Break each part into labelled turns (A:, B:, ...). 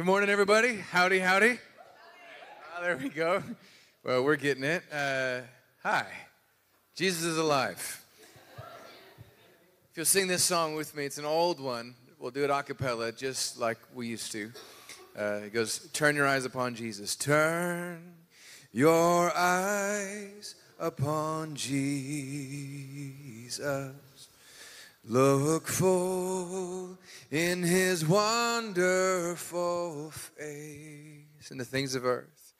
A: Good morning, everybody. Howdy, howdy. Oh, there we go. Well, we're getting it. Uh, hi. Jesus is alive. If you'll sing this song with me, it's an old one. We'll do it a cappella, just like we used to. Uh, it goes, Turn your eyes upon Jesus. Turn your eyes upon Jesus. Look full in his wonderful face and the things of earth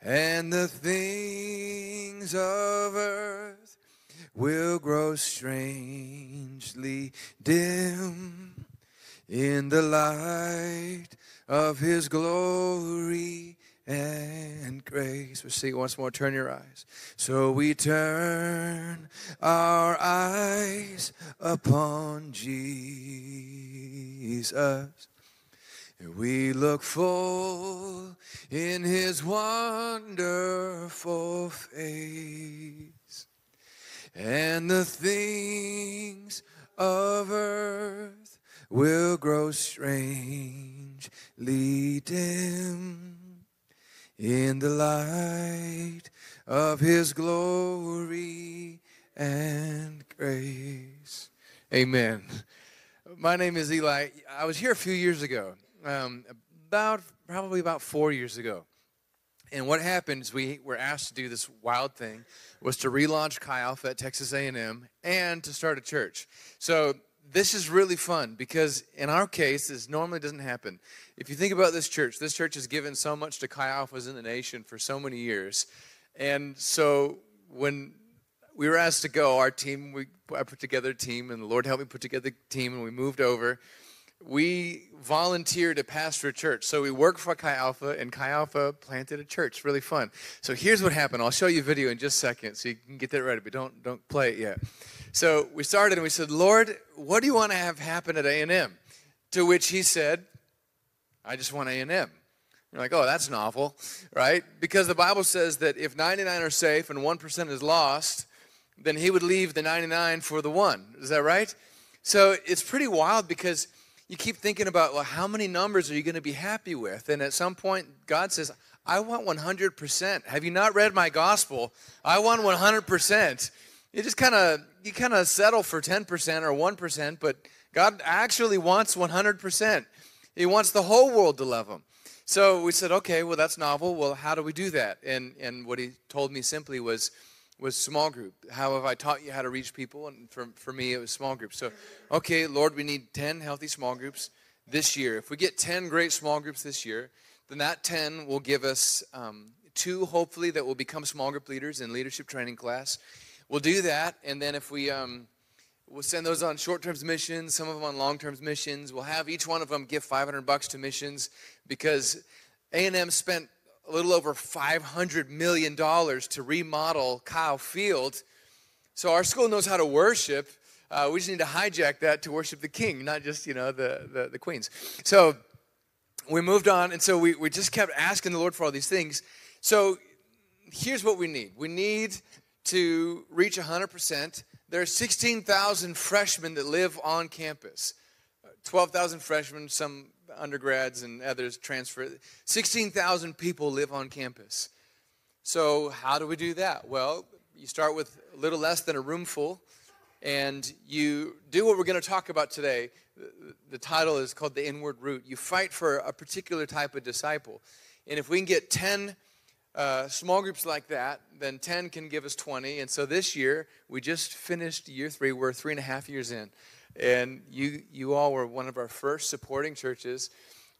A: and the things of earth will grow strangely dim in the light of his glory and grace. We'll see once more. Turn your eyes. So we turn our eyes upon Jesus. And we look full in his wonderful face. And the things of earth will grow strangely dim in the light of his glory and grace. Amen. My name is Eli. I was here a few years ago, um, about probably about four years ago. And what happened is we were asked to do this wild thing, was to relaunch Chi Alpha at Texas A&M and to start a church. So this is really fun because in our case, this normally doesn't happen. If you think about this church, this church has given so much to Chi Alphas in the nation for so many years. And so when we were asked to go, our team, we, I put together a team, and the Lord helped me put together a team, and we moved over. We volunteered to pastor a church. So we worked for Chi Alpha, and Chi Alpha planted a church. Really fun. So here's what happened. I'll show you a video in just a second so you can get that ready, but don't, don't play it yet. So we started and we said, Lord, what do you want to have happen at A&M? To which he said, I just want A&M. You're like, oh, that's novel, right? Because the Bible says that if 99 are safe and 1% is lost, then he would leave the 99 for the one. Is that right? So it's pretty wild because you keep thinking about, well, how many numbers are you going to be happy with? And at some point, God says, I want 100%. Have you not read my gospel? I want 100% you just kind of you kind of settle for 10% or 1%, but God actually wants 100%. He wants the whole world to love him. So we said, okay, well that's novel. Well, how do we do that? And and what he told me simply was was small group. How have I taught you how to reach people? And for, for me, it was small groups. So, okay, Lord, we need 10 healthy small groups this year. If we get 10 great small groups this year, then that 10 will give us um, two, hopefully, that will become small group leaders in leadership training class we'll do that, and then if we um, we'll send those on short-term missions, some of them on long-term missions. We'll have each one of them give 500 bucks to missions because A&M spent a little over 500 million dollars to remodel Kyle Field. So our school knows how to worship. Uh, we just need to hijack that to worship the King, not just you know the the, the queens. So we moved on, and so we, we just kept asking the Lord for all these things. So here's what we need. We need to reach 100%, there are 16,000 freshmen that live on campus. 12,000 freshmen, some undergrads and others transfer. 16,000 people live on campus. So, how do we do that? Well, you start with a little less than a room full, and you do what we're going to talk about today. The title is called The Inward Root. You fight for a particular type of disciple. And if we can get 10 uh, small groups like that, then 10 can give us 20. And so this year, we just finished year three. We're three and a half years in. And you, you all were one of our first supporting churches.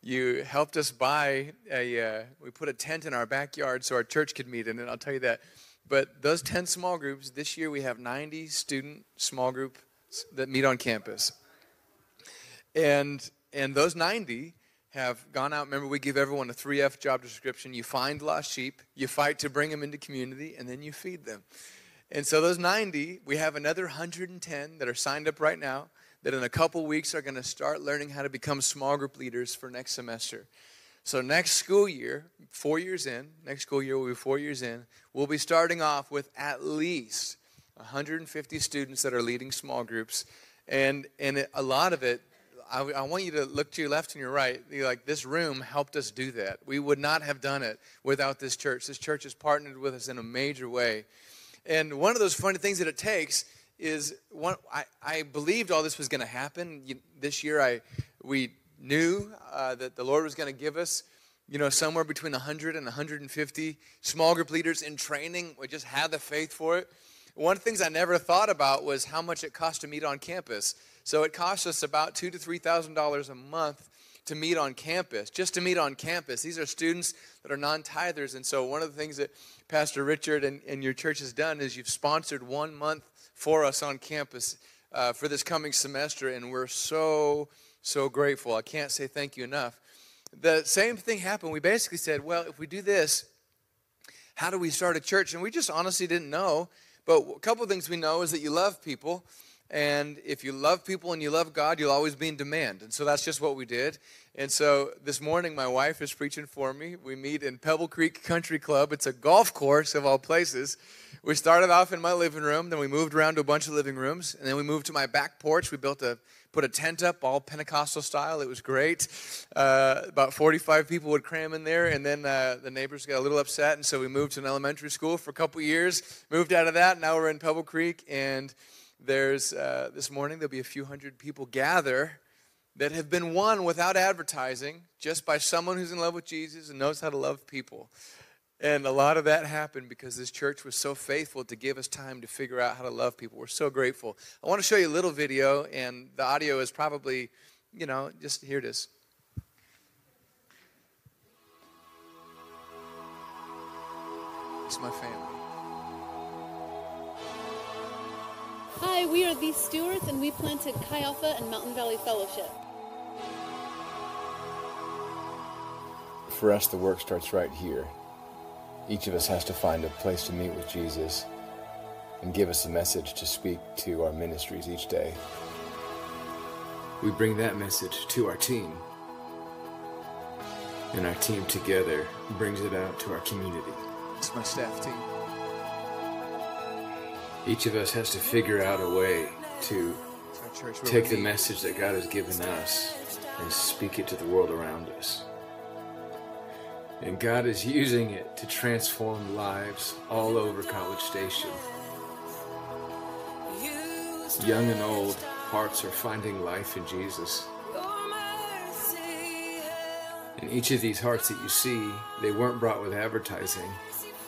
A: You helped us buy a, uh, we put a tent in our backyard so our church could meet in it. I'll tell you that. But those 10 small groups, this year we have 90 student small groups that meet on campus. And, and those 90 have gone out. Remember, we give everyone a 3F job description. You find lost sheep, you fight to bring them into community, and then you feed them. And so, those 90, we have another 110 that are signed up right now that in a couple weeks are going to start learning how to become small group leaders for next semester. So, next school year, four years in, next school year will be four years in, we'll be starting off with at least 150 students that are leading small groups. And, and a lot of it I, I, want you to look to your left and your right. You're like, this room helped us do that. We would not have done it without this church. This church has partnered with us in a major way. And one of those funny things that it takes is one, I, I believed all this was going to happen. You, this year, I, we knew uh, that the Lord was going to give us you know, somewhere between 100 and 150 small group leaders in training. We just had the faith for it. One of the things I never thought about was how much it cost to meet on campus. So it costs us about two to three thousand dollars a month to meet on campus, just to meet on campus. These are students that are non-tithers, and so one of the things that Pastor Richard and, and your church has done is you've sponsored one month for us on campus uh, for this coming semester, and we're so so grateful. I can't say thank you enough. The same thing happened. We basically said, well, if we do this, how do we start a church? And we just honestly didn't know. But a couple of things we know is that you love people. And if you love people and you love God, you'll always be in demand. And so that's just what we did. And so this morning, my wife is preaching for me. We meet in Pebble Creek Country Club. It's a golf course of all places. We started off in my living room, then we moved around to a bunch of living rooms, and then we moved to my back porch. We built a put a tent up, all Pentecostal style. It was great. Uh, about 45 people would cram in there, and then uh, the neighbors got a little upset, and so we moved to an elementary school for a couple years. Moved out of that. Now we're in Pebble Creek, and there's uh, this morning there'll be a few hundred people gather that have been won without advertising, just by someone who's in love with Jesus and knows how to love people. And a lot of that happened because this church was so faithful to give us time to figure out how to love people. We're so grateful. I want to show you a little video, and the audio is probably, you know, just here it is. It's my family.
B: Hi, we are the Stewarts, and we planted Chi Alpha and Mountain Valley Fellowship.
C: For us, the work starts right here each of us has to find a place to meet with Jesus and give us a message to speak to our ministries each day.
D: We bring that message to our team, and our team together brings it out to our community.
A: It's my staff team.
D: Each of us has to figure out a way to take the message that God has given us and speak it to the world around us. And God is using it to transform lives all over College Station. Young and old, hearts are finding life in Jesus. And each of these hearts that you see, they weren't brought with advertising.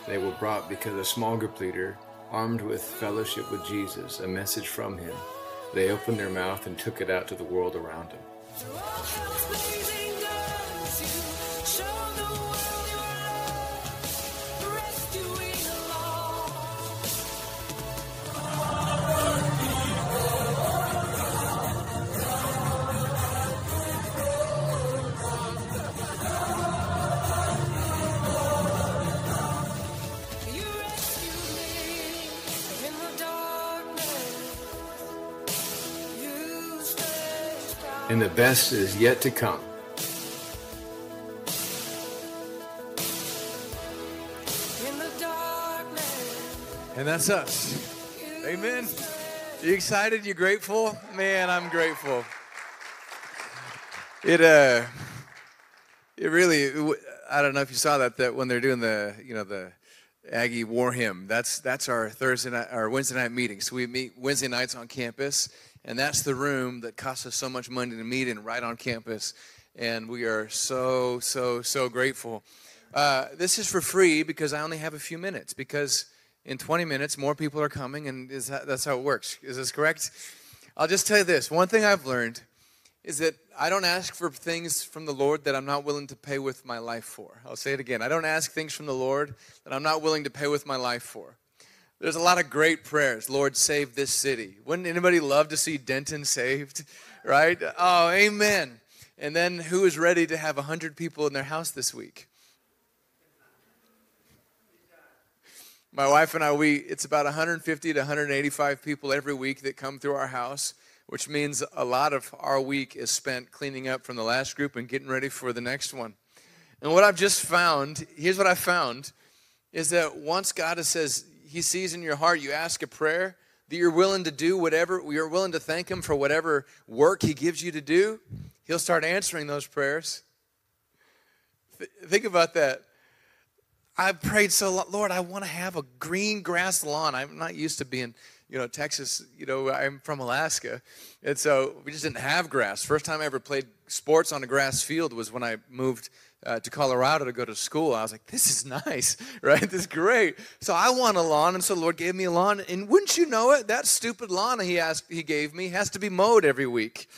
D: They were brought because a small group leader, armed with fellowship with Jesus, a message from him, they opened their mouth and took it out to the world around them. The best is yet to come.
A: And that's us. Amen. You excited? You grateful? Man, I'm grateful. It uh, it really. I don't know if you saw that that when they're doing the you know the Aggie War Hymn. That's that's our Thursday night, our Wednesday night meeting. So we meet Wednesday nights on campus, and that's the room that costs us so much money to meet in right on campus. And we are so, so, so grateful. Uh, this is for free because I only have a few minutes. Because in 20 minutes, more people are coming, and that, that's how it works. Is this correct? I'll just tell you this one thing I've learned is that I don't ask for things from the Lord that I'm not willing to pay with my life for. I'll say it again. I don't ask things from the Lord that I'm not willing to pay with my life for. There's a lot of great prayers. Lord, save this city. Wouldn't anybody love to see Denton saved? Right? Oh, amen. And then who is ready to have 100 people in their house this week? My wife and I, we it's about 150 to 185 people every week that come through our house, which means a lot of our week is spent cleaning up from the last group and getting ready for the next one. And what I've just found, here's what I found, is that once God says, he sees in your heart, you ask a prayer, that you're willing to do whatever, you're willing to thank Him for whatever work He gives you to do, He'll start answering those prayers. Th- think about that. I prayed so, lo- Lord, I want to have a green grass lawn. I'm not used to being, you know, Texas, you know, I'm from Alaska. And so we just didn't have grass. First time I ever played sports on a grass field was when I moved uh, to Colorado to go to school. I was like, this is nice, right? This is great. So I want a lawn, and so the Lord gave me a lawn. And wouldn't you know it, that stupid lawn he asked, he gave me has to be mowed every week.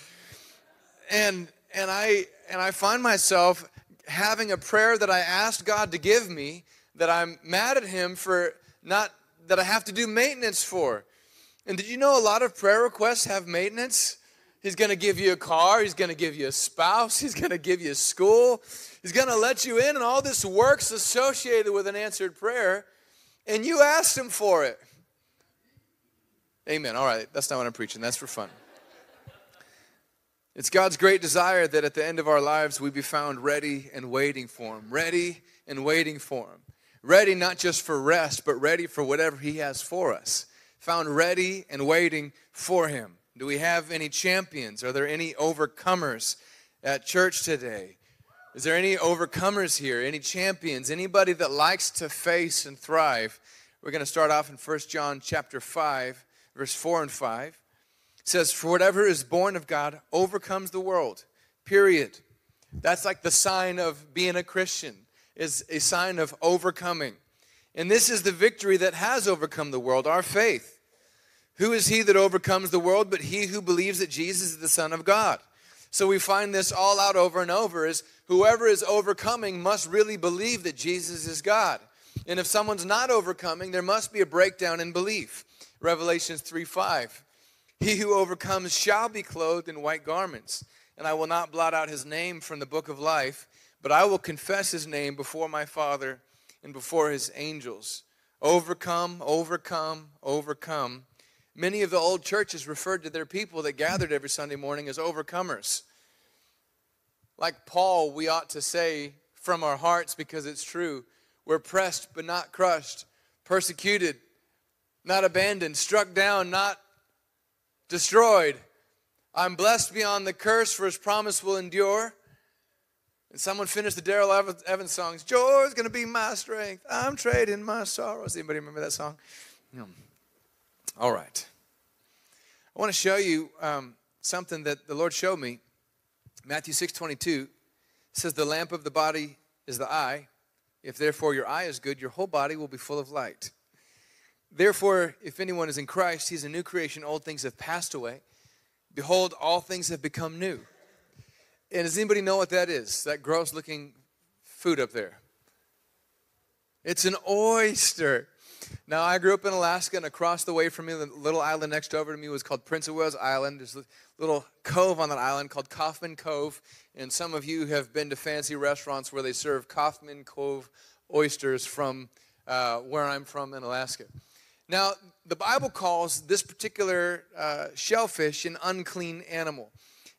A: And and I and I find myself having a prayer that I asked God to give me that I'm mad at Him for not that I have to do maintenance for. And did you know a lot of prayer requests have maintenance? He's going to give you a car. He's going to give you a spouse. He's going to give you a school. He's going to let you in, and all this work's associated with an answered prayer, and you asked Him for it. Amen. All right, that's not what I'm preaching. That's for fun. It's God's great desire that at the end of our lives we be found ready and waiting for Him. Ready and waiting for Him. Ready not just for rest, but ready for whatever He has for us. Found ready and waiting for Him. Do we have any champions? Are there any overcomers at church today? Is there any overcomers here? Any champions? Anybody that likes to face and thrive? We're going to start off in 1 John chapter 5, verse 4 and 5. It says, For whatever is born of God overcomes the world. Period. That's like the sign of being a Christian, is a sign of overcoming. And this is the victory that has overcome the world, our faith. Who is he that overcomes the world but he who believes that Jesus is the Son of God? So we find this all out over and over is whoever is overcoming must really believe that Jesus is God. And if someone's not overcoming, there must be a breakdown in belief. Revelations 3 5. He who overcomes shall be clothed in white garments, and I will not blot out his name from the book of life, but I will confess his name before my Father and before his angels. Overcome, overcome, overcome Many of the old churches referred to their people that gathered every Sunday morning as overcomers. Like Paul, we ought to say from our hearts because it's true we're pressed but not crushed, persecuted, not abandoned, struck down, not destroyed. I'm blessed beyond the curse, for his promise will endure. And someone finished the Darrell Evans songs. Joy's gonna be my strength. I'm trading my sorrows. Anybody remember that song? No. All right. I want to show you um, something that the Lord showed me. Matthew 6 22 says, The lamp of the body is the eye. If therefore your eye is good, your whole body will be full of light. Therefore, if anyone is in Christ, he's a new creation. Old things have passed away. Behold, all things have become new. And does anybody know what that is? That gross looking food up there? It's an oyster. Now, I grew up in Alaska, and across the way from me, the little island next over to me was called Prince of Wales Island. There's a little cove on that island called Kaufman Cove, and some of you have been to fancy restaurants where they serve Kaufman Cove oysters from uh, where I'm from in Alaska. Now, the Bible calls this particular uh, shellfish an unclean animal.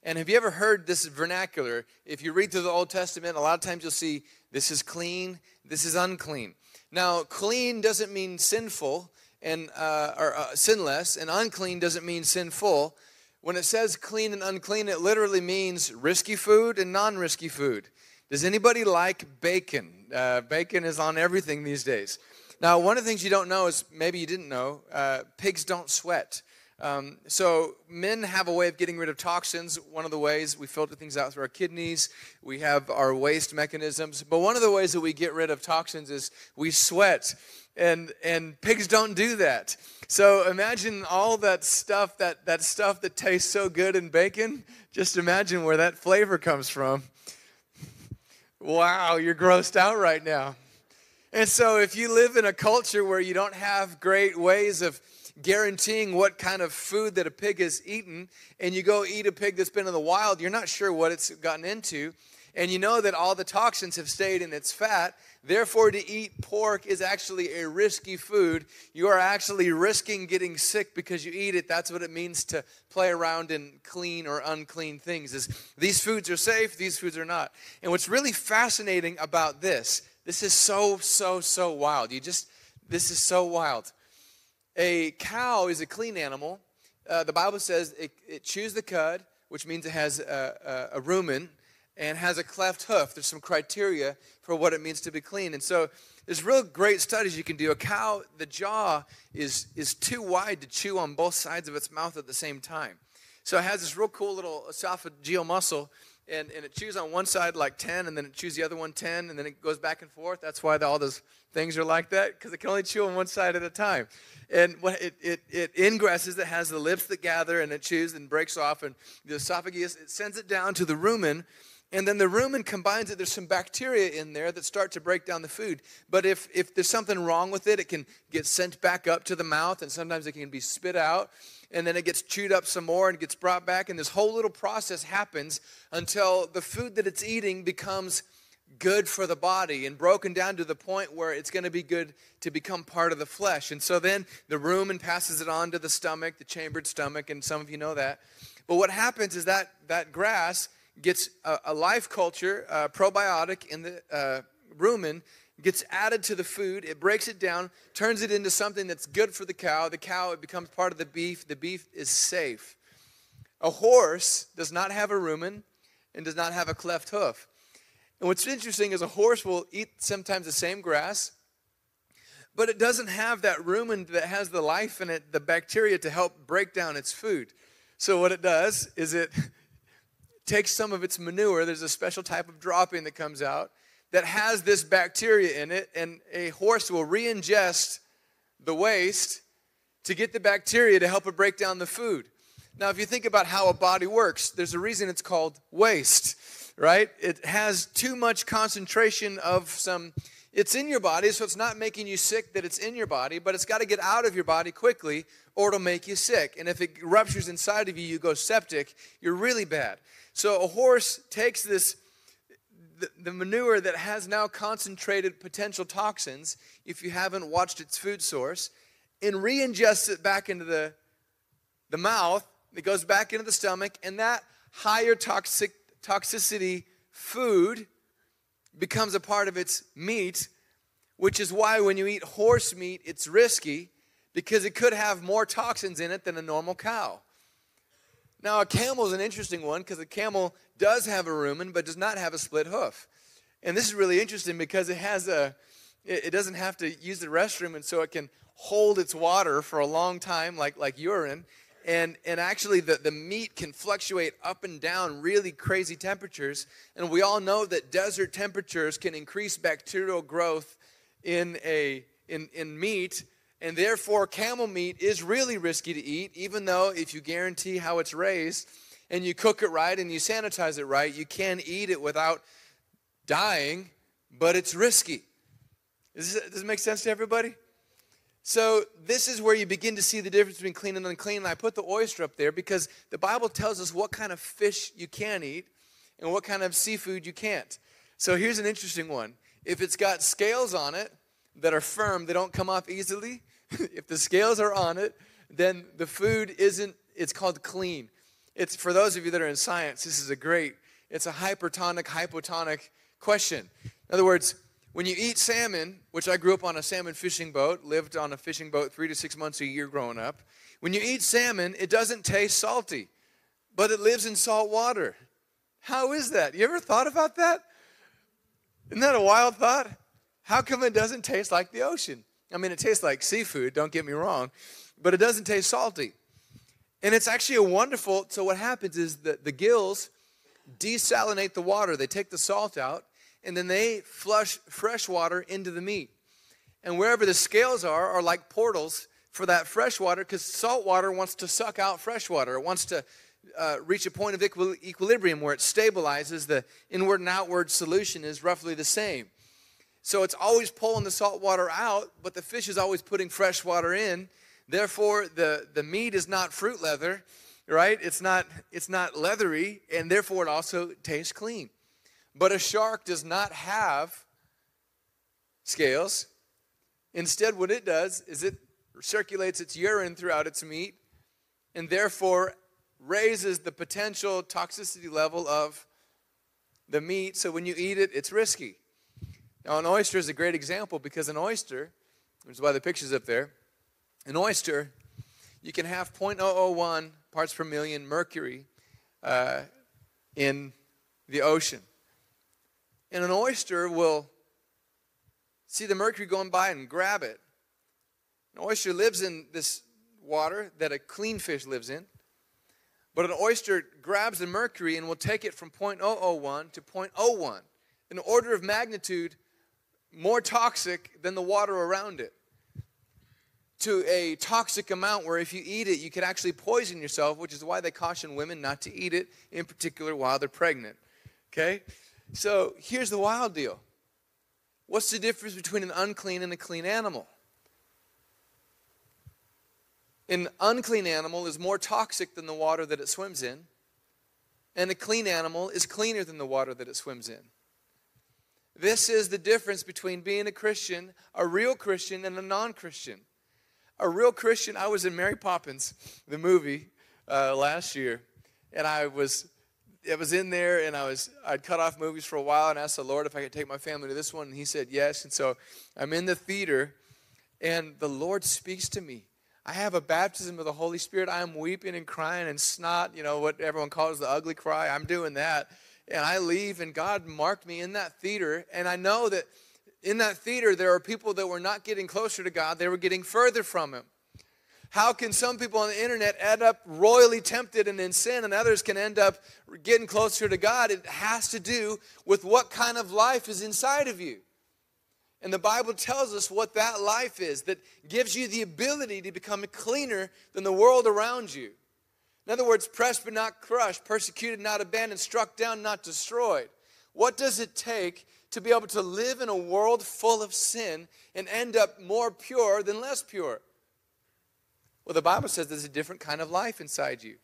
A: And have you ever heard this vernacular? If you read through the Old Testament, a lot of times you'll see this is clean, this is unclean. Now, clean doesn't mean sinful and uh, or uh, sinless, and unclean doesn't mean sinful. When it says clean and unclean, it literally means risky food and non-risky food. Does anybody like bacon? Uh, bacon is on everything these days. Now, one of the things you don't know is maybe you didn't know uh, pigs don't sweat. Um, so, men have a way of getting rid of toxins. One of the ways we filter things out through our kidneys, we have our waste mechanisms. But one of the ways that we get rid of toxins is we sweat. And, and pigs don't do that. So imagine all that stuff, that, that stuff that tastes so good in bacon. Just imagine where that flavor comes from. Wow, you're grossed out right now. And so, if you live in a culture where you don't have great ways of guaranteeing what kind of food that a pig has eaten, and you go eat a pig that's been in the wild, you're not sure what it's gotten into, and you know that all the toxins have stayed in its fat. Therefore, to eat pork is actually a risky food. You are actually risking getting sick because you eat it. That's what it means to play around in clean or unclean things. Is these foods are safe, these foods are not. And what's really fascinating about this, this is so, so, so wild. You just, this is so wild A cow is a clean animal. Uh, the Bible says it, it chews the cud, which means it has a, a, a rumen, and has a cleft hoof. There's some criteria for what it means to be clean. And so there's real great studies you can do. A cow, the jaw is, is too wide to chew on both sides of its mouth at the same time. So it has this real cool little esophageal muscle, and, and it chews on one side like 10, and then it chews the other one 10, and then it goes back and forth. That's why the, all those things are like that, because it can only chew on one side at a time. And what it, it, it ingresses, it has the lips that gather, and it chews and breaks off, and the esophagus, it sends it down to the rumen, and then the rumen combines it. There's some bacteria in there that start to break down the food. But if, if there's something wrong with it, it can get sent back up to the mouth, and sometimes it can be spit out. And then it gets chewed up some more and gets brought back. And this whole little process happens until the food that it's eating becomes good for the body and broken down to the point where it's going to be good to become part of the flesh. And so then the rumen passes it on to the stomach, the chambered stomach, and some of you know that. But what happens is that that grass gets a, a life culture, a probiotic in the uh, rumen, gets added to the food. It breaks it down, turns it into something that's good for the cow. The cow, it becomes part of the beef. The beef is safe. A horse does not have a rumen and does not have a cleft hoof. And what's interesting is a horse will eat sometimes the same grass, but it doesn't have that rumen that has the life in it, the bacteria to help break down its food. So what it does is it takes some of its manure. There's a special type of dropping that comes out that has this bacteria in it, and a horse will re ingest the waste to get the bacteria to help it break down the food. Now, if you think about how a body works, there's a reason it's called waste, right? It has too much concentration of some, it's in your body, so it's not making you sick that it's in your body, but it's got to get out of your body quickly or it'll make you sick. And if it ruptures inside of you, you go septic, you're really bad. So a horse takes this the, manure that has now concentrated potential toxins, if you haven't watched its food source, and re-ingests it back into the, the mouth, it goes back into the stomach, and that higher toxic toxicity food becomes a part of its meat, which is why when you eat horse meat, it's risky because it could have more toxins in it than a normal cow. Now, a camel is an interesting one because a camel does have a rumen but does not have a split hoof. And this is really interesting because it has a, it doesn't have to use the restroom and so it can hold its water for a long time like, like urine. And, and actually, the, the meat can fluctuate up and down really crazy temperatures. And we all know that desert temperatures can increase bacterial growth in, a, in, in meat and therefore camel meat is really risky to eat, even though if you guarantee how it's raised and you cook it right and you sanitize it right, you can eat it without dying, but it's risky. Does this, make sense to everybody? So, this is where you begin to see the difference between clean and unclean. And I put the oyster up there because the Bible tells us what kind of fish you can eat and what kind of seafood you can't. So, here's an interesting one. If it's got scales on it, that are firm, they don't come off easily. if the scales are on it, then the food isn't, it's called clean. It's for those of you that are in science, this is a great, it's a hypertonic, hypotonic question. In other words, when you eat salmon, which I grew up on a salmon fishing boat, lived on a fishing boat three to six months a year growing up. When you eat salmon, it doesn't taste salty, but it lives in salt water. How is that? You ever thought about that? Isn't that a wild thought? How come it doesn't taste like the ocean? I mean, it tastes like seafood, don't get me wrong, but it doesn't taste salty. And it's actually a wonderful, so what happens is that the gills desalinate the water. They take the salt out, and then they flush fresh water into the meat. And wherever the scales are, are like portals for that fresh water because salt water wants to suck out fresh water. It wants to uh, reach a point of equilibrium where it stabilizes. The inward and outward solution is roughly the same. So it's always pulling the salt water out, but the fish is always putting fresh water in. Therefore, the, the meat is not fruit leather, right? It's not, it's not leathery, and therefore it also tastes clean. But a shark does not have scales. Instead, what it does is it circulates its urine throughout its meat and therefore raises the potential toxicity level of the meat. So when you eat it, it's risky. Now, an oyster is a great example because an oyster, which is why the picture's up there, An oyster, you can have 0.001 parts per million mercury uh, in the ocean. And an oyster will see the mercury going by and grab it. An oyster lives in this water that a clean fish lives in. But an oyster grabs the mercury and will take it from 0.001 to 0.01, an order of magnitude more toxic than the water around it. To a toxic amount where if you eat it, you could actually poison yourself, which is why they caution women not to eat it, in particular while they're pregnant. Okay? So here's the wild deal what's the difference between an unclean and a clean animal? An unclean animal is more toxic than the water that it swims in, and a clean animal is cleaner than the water that it swims in. This is the difference between being a Christian, a real Christian, and a non Christian. A real Christian, I was in Mary Poppins, the movie, uh, last year, and I was. I was in there and I was I'd cut off movies for a while and asked the Lord if I could take my family to this one and he said yes and so I'm in the theater and the Lord speaks to me I have a baptism of the Holy Spirit. I am weeping and crying and snot, you know, what everyone calls the ugly cry. I'm doing that. And I leave, and God marked me in that theater. And I know that in that theater, there are people that were not getting closer to God, they were getting further from Him. How can some people on the internet end up royally tempted and in sin, and others can end up getting closer to God? It has to do with what kind of life is inside of you. And the Bible tells us what that life is that gives you the ability to become cleaner than the world around you. In other words, pressed but not crushed, persecuted, not abandoned, struck down, not destroyed. What does it take to be able to live in a world full of sin and end up more pure than less pure? Well, the Bible says there's a different kind of life inside you.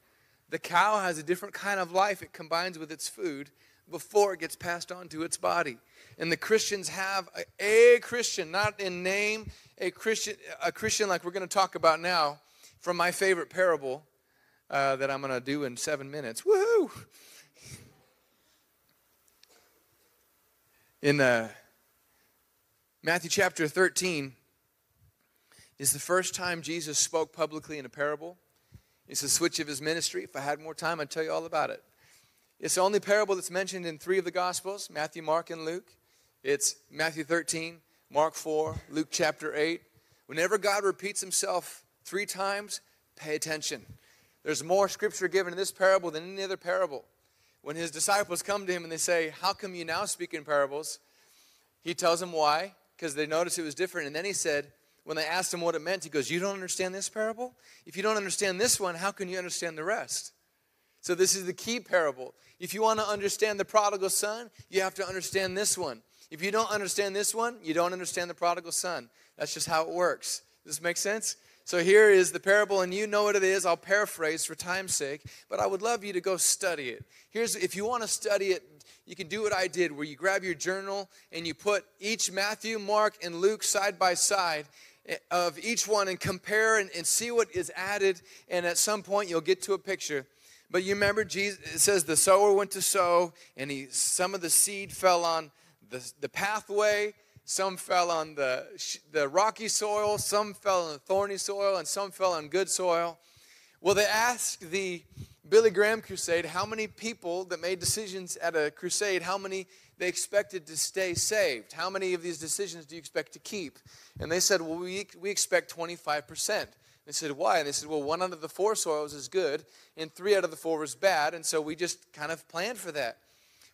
A: The cow has a different kind of life it combines with its food before it gets passed on to its body. And the Christians have a, a Christian, not in name, a Christian, a Christian like we're going to talk about now from my favorite parable uh, that I'm going to do in seven minutes. Woohoo! In uh, Matthew chapter 13 is the first time Jesus spoke publicly in a parable. It's a switch of his ministry. If I had more time, I'd tell you all about it. It's the only parable that's mentioned in three of the Gospels Matthew, Mark, and Luke. It's Matthew 13, Mark 4, Luke chapter 8. Whenever God repeats himself three times, pay attention. There's more scripture given in this parable than any other parable. When his disciples come to him and they say, How come you now speak in parables? He tells them why, because they noticed it was different. And then he said, when they asked him what it meant, he goes, You don't understand this parable? If you don't understand this one, how can you understand the rest? So, this is the key parable. If you want to understand the prodigal son, you have to understand this one. If you don't understand this one, you don't understand the prodigal son. That's just how it works. Does this make sense? So here is the parable, and you know what it is. I'll paraphrase for time's sake, but I would love you to go study it. Here's if you want to study it, you can do what I did, where you grab your journal and you put each Matthew, Mark, and Luke side by side eh, of each one and compare and, and see what is added. And at some point, you'll get to a picture but you remember Jesus, it says the sower went to sow, and he some of the seed fell on the, the pathway, some fell on the, the rocky soil, some fell on the thorny soil, and some fell on good soil. Well, they asked the Billy Graham crusade how many people that made decisions at a crusade, how many they expected to stay saved. How many of these decisions do you expect to keep? And they said, well, we, we expect 25%. They said, why? And they said, well, one out of the four soils is good, and three out of the four was bad, and so we just kind of planned for that.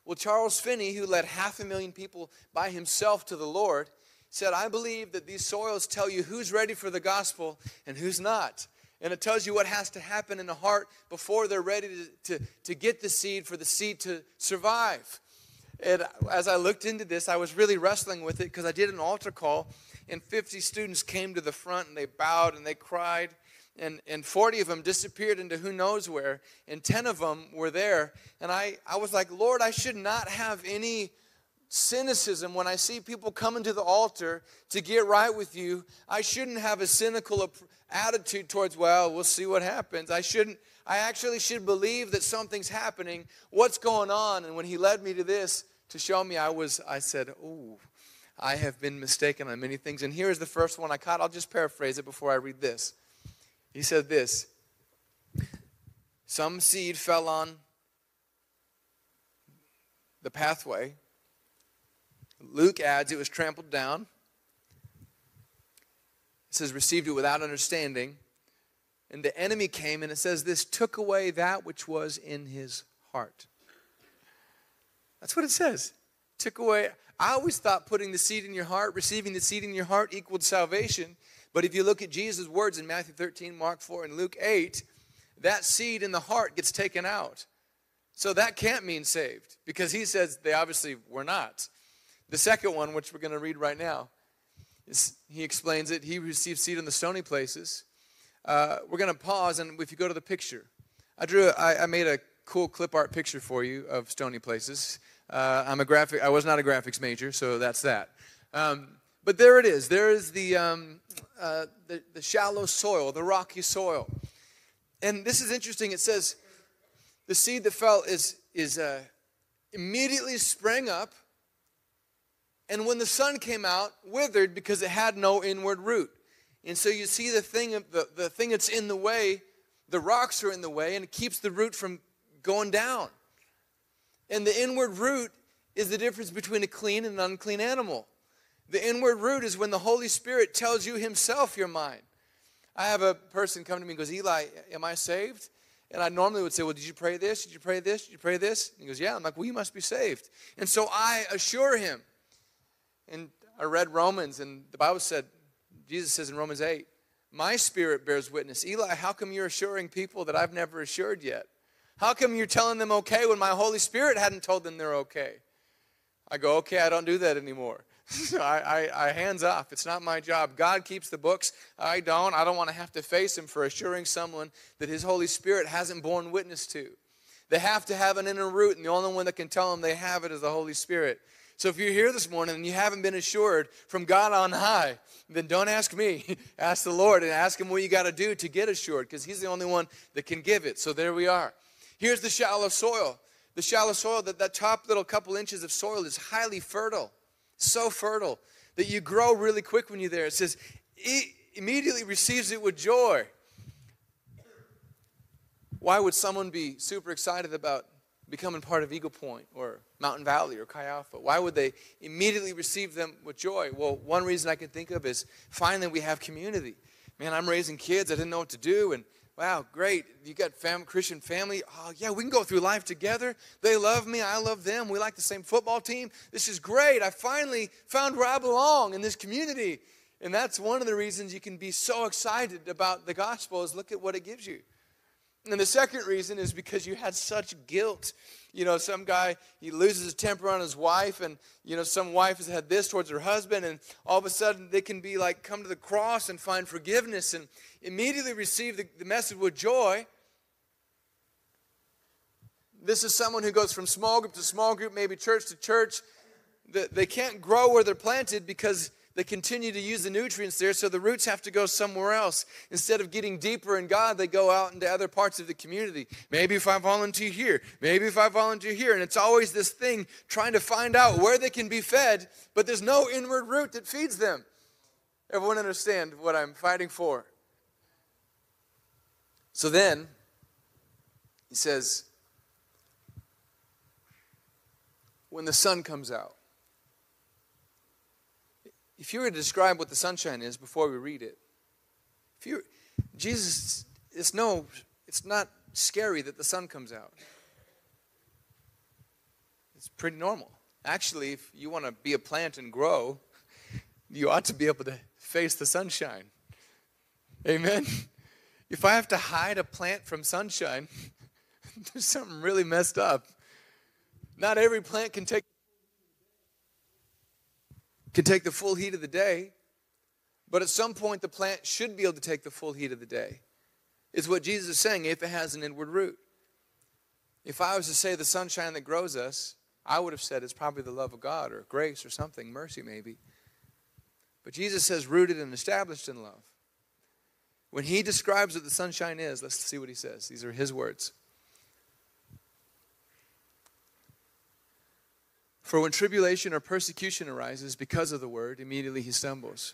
A: Well, Charles Finney, who led half a million people by himself to the Lord, said, I believe that these soils tell you who's ready for the gospel and who's not. And it tells you what has to happen in the heart before they're ready to, to, to get the seed for the seed to survive. And as I looked into this, I was really wrestling with it because I did an altar call and 50 students came to the front and they bowed and they cried and, and 40 of them disappeared into who knows where and 10 of them were there and I, I was like lord i should not have any cynicism when i see people coming to the altar to get right with you i shouldn't have a cynical attitude towards well we'll see what happens i shouldn't i actually should believe that something's happening what's going on and when he led me to this to show me i was i said oh I have been mistaken on many things. And here's the first one I caught. I'll just paraphrase it before I read this. He said this Some seed fell on the pathway. Luke adds it was trampled down. It says, received it without understanding. And the enemy came, and it says this took away that which was in his heart. That's what it says. Took away. I always thought putting the seed in your heart, receiving the seed in your heart equaled salvation. But if you look at Jesus' words in Matthew 13, Mark 4, and Luke 8, that seed in the heart gets taken out. So that can't mean saved because he says they obviously were not. The second one, which we're going to read right now, is, he explains it. He received seed in the stony places. Uh, we're going to pause, and if you go to the picture, I drew. I, I made a cool clip art picture for you of stony places. Uh, I'm a graphic. I was not a graphics major, so that's that. Um, but there it is. There is the, um, uh, the the shallow soil, the rocky soil, and this is interesting. It says the seed that fell is is uh, immediately sprang up, and when the sun came out, withered because it had no inward root. And so you see the thing, the, the thing that's in the way, the rocks are in the way, and it keeps the root from going down. And the inward root is the difference between a clean and an unclean animal. The inward root is when the Holy Spirit tells you Himself you're mine. I have a person come to me and goes, Eli, am I saved? And I normally would say, Well, did you pray this? Did you pray this? Did you pray this? And he goes, Yeah. I'm like, Well, you must be saved. And so I assure him. And I read Romans, and the Bible said, Jesus says in Romans 8, My spirit bears witness. Eli, how come you're assuring people that I've never assured yet? How come you're telling them okay when my Holy Spirit hadn't told them they're okay? I go, Okay, I don't do that anymore. I, I, I, hands off. It's not my job. God keeps the books. I don't. I don't want to have to face Him for assuring someone that His Holy Spirit hasn't borne witness to. They have to have an inner root, and the only one that can tell them they have it is the Holy Spirit. So if you're here this morning and you haven't been assured from God on high, then don't ask me. ask the Lord and ask Him what you got to do to get assured because He's the only one that can give it. So there we are. Here's the shallow soil. The shallow soil, that, that top little couple inches of soil is highly fertile, so fertile that you grow really quick when you're there. It says, he immediately receives it with joy. Why would someone be super excited about becoming part of Eaglepointe or Mountain Valley or Chi Alpha? Why would they immediately receive them with joy? Well, one reason I can think of is finally we have community. Man, I'm raising kids. I didn't know what to do. And wow, great. You got fam- Christian family. Oh, yeah, we can go through life together. They love me. I love them. We like the same football team. This is great. I finally found where I belong in this community. And that's one of the reasons you can be so excited about the gospel is look at what it gives you. And the second reason is because you had such guilt. You know, some guy, he loses his temper on his wife, and, you know, some wife has had this towards her husband, and all of a sudden they can be like, come to the cross and find forgiveness and immediately receive the, the message with joy. This is someone who goes from small group to small group, maybe church to church. They can't grow where they're planted because they continue to use the nutrients there, so the roots have to go somewhere else. Instead of getting deeper in God, they go out into other parts of the community. Maybe if I volunteer here, maybe if I volunteer here. And it's always this thing trying to find out where they can be fed, but there's no inward root that feeds them. Everyone understand what I'm fighting for? So then, he says, when the sun comes out, if you were to describe what the sunshine is before we read it, if you Jesus, it's no, it's not scary that the sun comes out. It's pretty normal. Actually, if you want to be a plant and grow, you ought to be able to face the sunshine. Amen. If I have to hide a plant from sunshine, there's something really messed up. Not every plant can take can take the full heat of the day, but at some point the plant should be able to take the full heat of the day. Is what Jesus is saying if it has an inward root. If I was to say the sunshine that grows us, I would have said it's probably the love of God or grace or something, mercy maybe. But Jesus says rooted and established in love. When he describes what the sunshine is, let's see what he says. These are his words. For when tribulation or persecution arises because of the word, immediately he stumbles.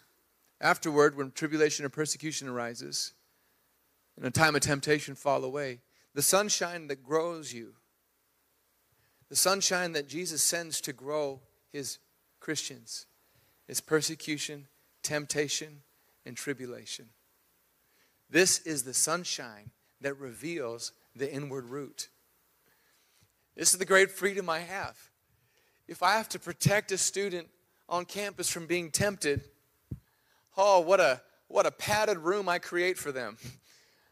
A: Afterward, when tribulation or persecution arises, and a time of temptation fall away, the sunshine that grows you, the sunshine that Jesus sends to grow his Christians, is persecution, temptation, and tribulation. This is the sunshine that reveals the inward root. This is the great freedom I have. If I have to protect a student on campus from being tempted, oh, what a, what a padded room I create for them.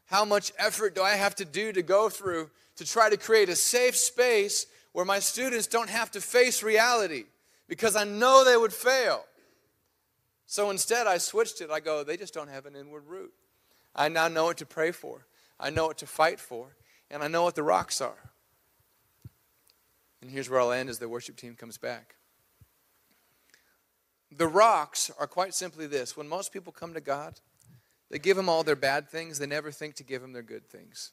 A: How much effort do I have to do to go through to try to create a safe space where my students don't have to face reality because I know they would fail. So instead, I switched it. I go, they just don't have an inward root. I now know what to pray for, I know what to fight for, and I know what the rocks are. And here's where I'll end as the worship team comes back. The rocks are quite simply this when most people come to God, they give him all their bad things, they never think to give him their good things.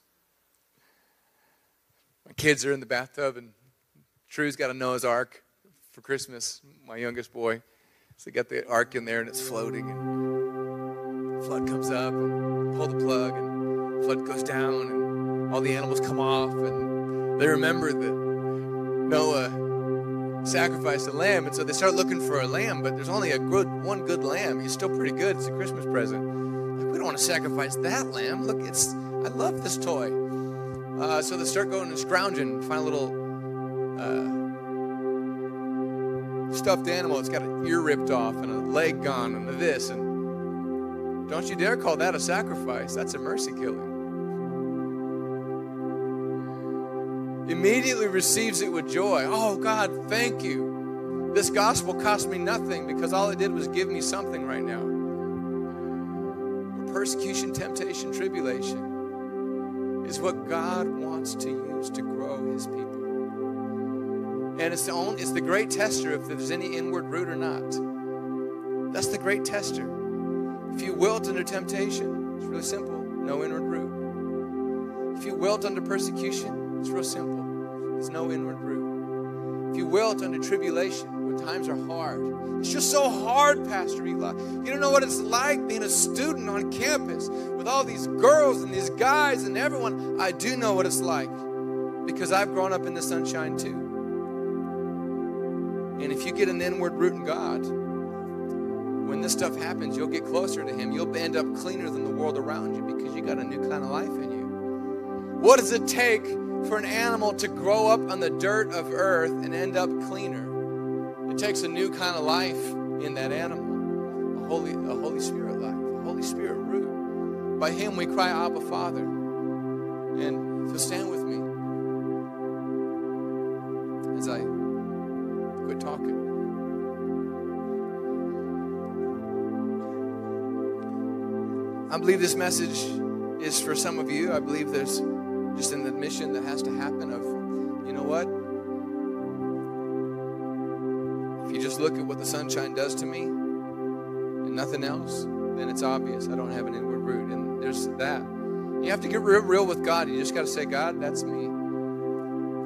A: My kids are in the bathtub, and True's got a Noah's Ark for Christmas, my youngest boy. So they got the ark in there, and it's floating, and flood comes up, and pull the plug, and flood goes down, and all the animals come off, and they remember that Noah sacrificed a lamb, and so they start looking for a lamb, but there's only a good one good lamb. He's still pretty good. It's a Christmas present. Like, we don't want to sacrifice that lamb. Look, it's I love this toy. Uh, so they start going and scrounging, find a little uh, stuffed animal. It's got an ear ripped off and a leg gone and this and don't you dare call that a sacrifice. That's a mercy killing. Immediately receives it with joy. Oh, God, thank you. This gospel cost me nothing because all it did was give me something right now. Persecution, temptation, tribulation is what God wants to use to grow his people. And it's the, only, it's the great tester if there's any inward root or not. That's the great tester. If you wilt under temptation, it's really simple no inward root. If you wilt under persecution, it's real simple. There's no inward root. If you wilt under tribulation, when times are hard, it's just so hard, Pastor Eli. You don't know what it's like being a student on campus with all these girls and these guys and everyone. I do know what it's like because I've grown up in the sunshine too. And if you get an inward root in God, when this stuff happens, you'll get closer to Him. You'll end up cleaner than the world around you because you got a new kind of life in you. What does it take for an animal to grow up on the dirt of earth and end up cleaner. It takes a new kind of life in that animal, a Holy, a Holy Spirit life, a Holy Spirit root. By Him we cry, Abba, Father. And so stand with me as I quit talking. I believe this message is for some of you. I believe there's just an admission that has to happen of, you know what? If you just look at what the sunshine does to me and nothing else, then it's obvious I don't have an inward root. And there's that. You have to get real, real with God. You just got to say, God, that's me.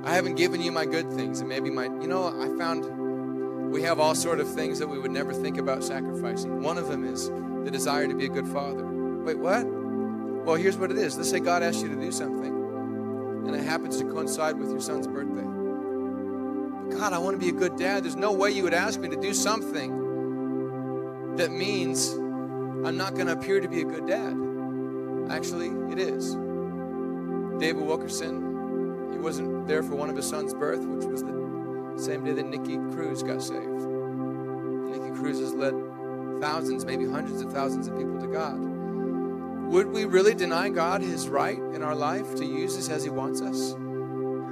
A: I haven't given you my good things. And maybe my, you know, I found we have all sort of things that we would never think about sacrificing. One of them is the desire to be a good father. Wait, what? Well, here's what it is. Let's say God asked you to do something and it happens to coincide with your son's birthday. But God, I want to be a good dad. There's no way you would ask me to do something that means I'm not going to appear to be a good dad. Actually, it is. David Wilkerson, he wasn't there for one of his son's birth, which was the same day that Nicky Cruz got saved. Nicky Cruz has led thousands, maybe hundreds of thousands of people to God. Would we really deny God his right in our life to use us as he wants us?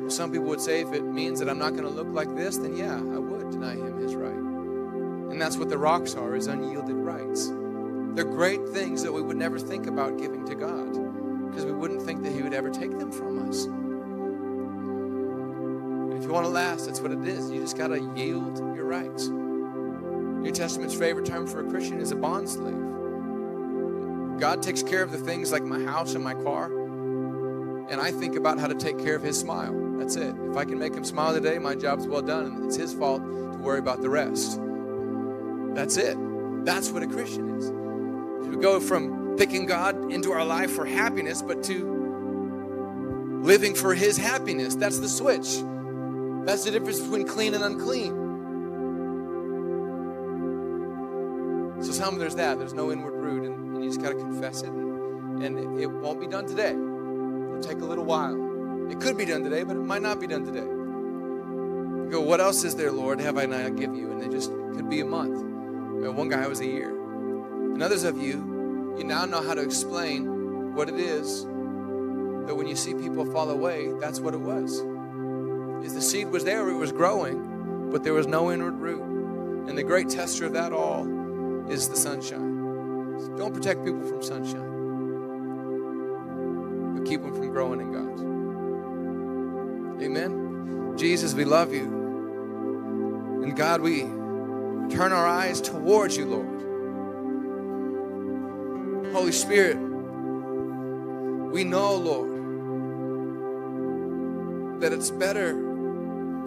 A: Some people would say if it means that I'm not going to look like this, then yeah, I would deny him his right. And that's what the rocks are, is unyielded rights. They're great things that we would never think about giving to God because we wouldn't think that he would ever take them from us. And if you want to last, that's what it is. You just got to yield your rights. New Testament's favorite term for a Christian is a bond slave. God takes care of the things like my house and my car, and I think about how to take care of His smile. That's it. If I can make him smile today, my job's well done, and it's his fault to worry about the rest. That's it. That's what a Christian is. We go from picking God into our life for happiness, but to living for his happiness. That's the switch. That's the difference between clean and unclean. So some there's that. There's no inward root, and, you just got to confess it, and, it won't be done today. It'll take a little while. It could be done today, but it might not be done today. You go, what else is there, Lord? Have I not give you? And it just could be a month. One guy was a year. And others of you, you now know how to explain what it is that when you see people fall away, that's what it was. Is the seed was there, it was growing, but there was no inward root. And the great tester of that all is the sunshine. Don't protect people from sunshine, but keep them from growing in God. Amen. Jesus, we love you. And God, we turn our eyes towards you, Lord. Holy Spirit, we know, Lord, that it's better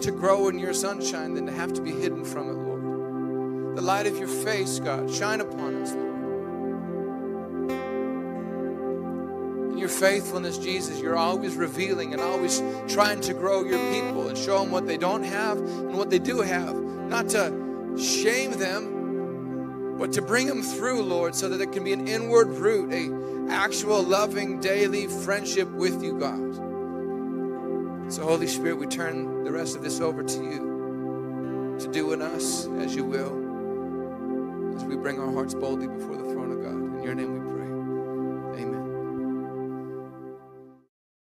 A: to grow in your sunshine than to have to be hidden from it, Lord the light of your face, God, shine upon us, Lord. Faithfulness, Jesus, you're always revealing and always trying to grow your people and show them what they don't have and what they do have. Not to shame them, but to bring them through, Lord, so that there can be an inward root, a actual loving daily friendship with you, God. So, Holy Spirit, we turn the rest of this over to you to do in us as you will as we bring our hearts boldly before the throne of God. In your name we.